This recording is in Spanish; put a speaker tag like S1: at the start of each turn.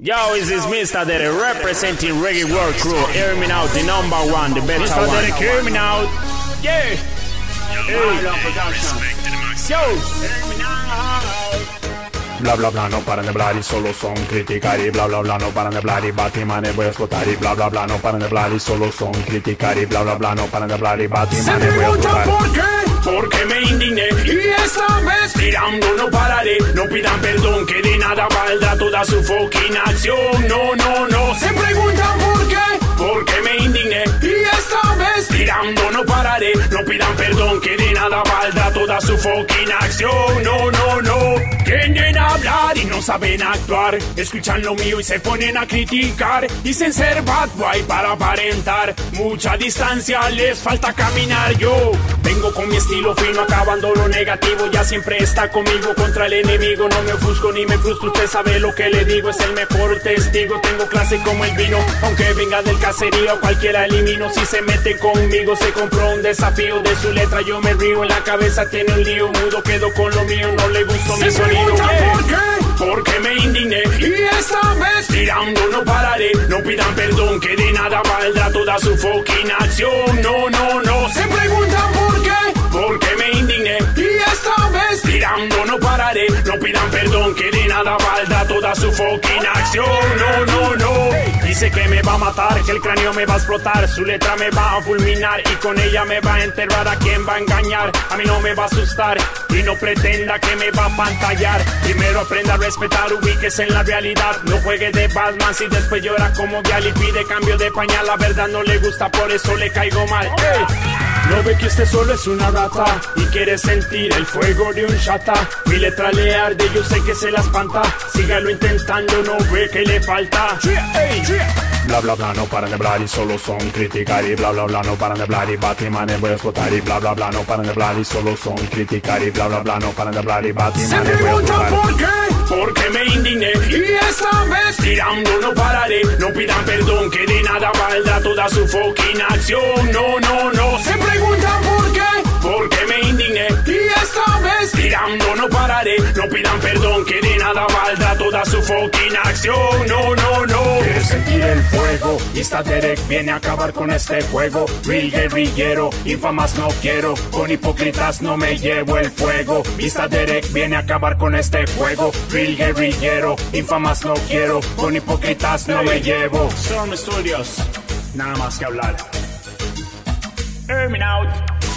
S1: Yo, this is this Mr. Derek representing Reggae World Crew? Hear me now, the number one, the better
S2: Mr.
S1: one.
S2: Derek, hear me now.
S1: Yeah.
S2: Hey. Yo.
S3: Bla bla bla, no paran de hablar y solo son criticar y bla bla bla, no paran de hablar y Batimanes voy a explotar y bla bla bla, no paran de hablar y solo son criticar y bla bla bla, no paran de hablar y
S2: Se
S3: Batimanes voy a
S2: preguntan
S3: explotar.
S2: por qué, porque me indigné y esta vez tirando no pararé. No pidan perdón que de nada valga toda su fucking. No, no, no. Se preguntan por qué, porque me indigné y esta vez tirando su fucking acción. No, no, no. Quieren hablar y no saben actuar. Escuchan lo mío y se ponen a criticar. Dicen ser bad boy para aparentar. Mucha distancia les falta caminar. Yo vengo con mi estilo fino, acabando lo negativo. Ya siempre está conmigo contra el enemigo. No me ofusco ni me frustro. Usted sabe lo que le digo. Es el mejor testigo. Tengo clase como el vino. Aunque venga del caserío, cualquiera elimino. Si se mete conmigo, se compró un desafío de su letra. Yo me río en la cabeza, tiene un lío mudo. Quedo con lo mío, no le gustó mi sonido. ¿Por qué? Porque me indigné y esta vez tirando no pararé. No pidan perdón que de nada valdrá toda su fucking acción. No, no, no. Se preguntan por qué. Porque me indigné y esta vez tirando no pararé. No pidan perdón que de nada valdrá toda su fucking acción. Dice que me va a matar, que el cráneo me va a explotar, su letra me va a fulminar y con ella me va a enterrar a quien va a engañar. A mí no me va a asustar y no pretenda que me va a pantallar. Primero aprenda a respetar, ubíquese en la realidad. No juegue de Batman si después llora como Gal y pide cambio de pañal. La verdad no le gusta, por eso le caigo mal. Ey. No ve que usted solo es una rata y quiere sentir el fuego de un chata. Mi letra le arde, yo sé que se la espanta. Sígalo intentando, no ve que le falta.
S3: Bla bla bla, no paran de hablar y solo son criticar y bla bla bla, no paran de hablar y Batimanes voy a explotar y bla bla bla, no paran de hablar y solo son criticar y bla bla bla, no paran de hablar y
S2: Se
S3: Batimanes voy a
S2: preguntan
S3: explotar.
S2: por qué, porque me indigné y esta vez tirando no pararé. No pidan perdón que de nada valdrá toda su fucking acción. No, no, no. Pidan perdón que de nada valdrá toda su fucking acción. No, no, no. Quiero sentir el fuego y Derek viene a acabar con este juego. Real guerrillero, infamas no quiero, con hipócritas no me llevo el fuego. Vista Derek viene a acabar con este juego. Real guerrillero, infamas no quiero, con hipócritas no me llevo.
S1: Storm Studios.
S2: Nada más que hablar.
S1: Now.